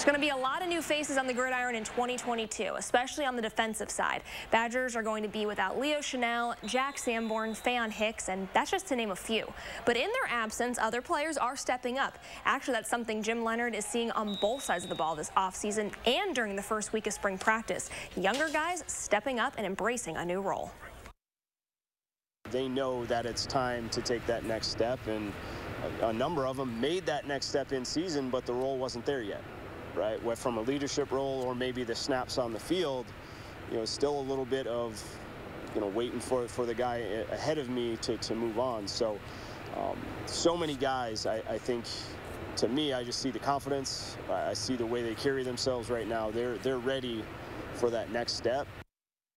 There's going to be a lot of new faces on the gridiron in 2022, especially on the defensive side. Badgers are going to be without Leo Chenal, Jack Sanborn, Faion Hicks, and that's just to name a few. But in their absence, other players are stepping up. Actually, that's something Jim Leonhard is seeing on both sides of the ball this offseason and during the first week of spring practice. Younger guys stepping up and embracing a new role. They know that it's time to take that next step, and a number of them made that next step in season, but the role wasn't there yet right? Went from a leadership role or maybe the snaps on the field, you know, still a little bit of, you know, waiting for, for the guy ahead of me to, to move on. So, um, so many guys, I, I think, to me, I just see the confidence. I see the way they carry themselves right now. They're, they're ready for that next step.